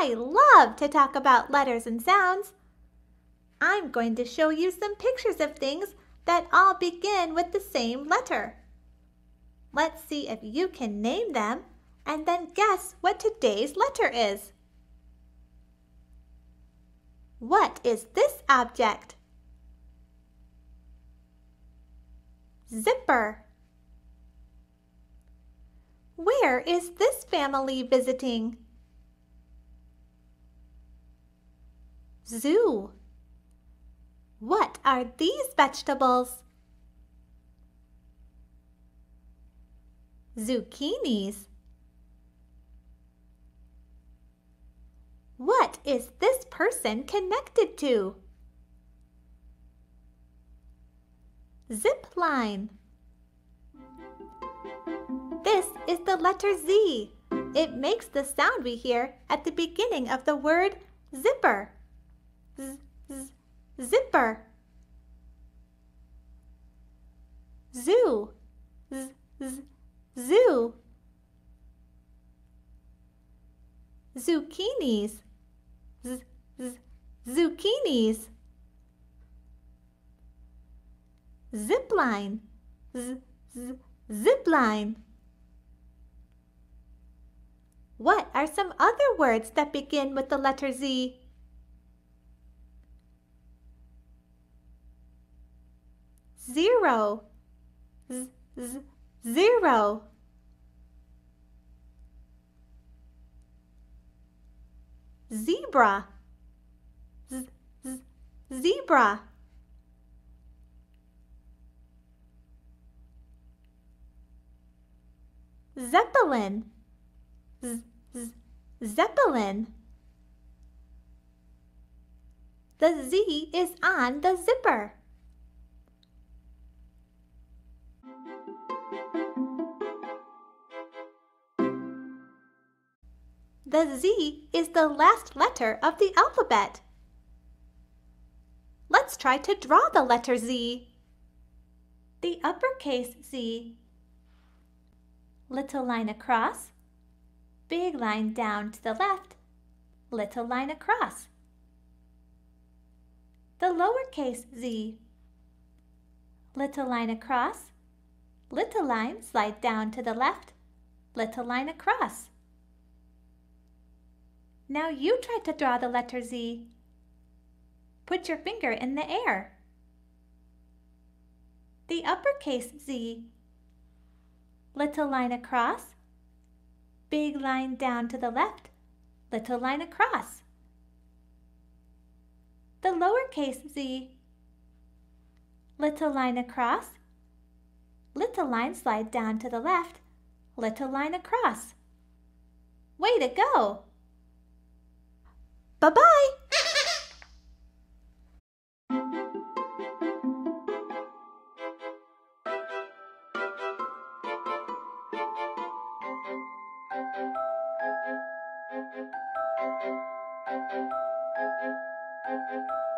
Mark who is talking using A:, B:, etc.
A: I love to talk about letters and sounds. I'm going to show you some pictures of things that all begin with the same letter. Let's see if you can name them and then guess what today's letter is. What is this object? Zipper. Where is this family visiting? Zoo. What are these vegetables? Zucchinis. What is this person connected to? Zip line. This is the letter Z. It makes the sound we hear at the beginning of the word zipper. Z, z, zipper. Zoo. Z, z, zoo. Zucchinis. Z, z, zucchinis. Zipline. Z, z, zipline. What are some other words that begin with the letter Z? Zero. Z, z, zero. Zebra. Z, z, zebra. Zeppelin. Z, z, zeppelin. The Z is on the zipper. The Z is the last letter of the alphabet. Let's try to draw the letter Z. The uppercase Z. Little line across, big line down to the left, little line across. The lowercase z. Little line across, little line slide down to the left, little line across. Now you try to draw the letter Z. Put your finger in the air. The uppercase Z. Little line across, big line down to the left, little line across. The lowercase z. Little line across, little line slide down to the left, little line across. Way to go! Bye bye!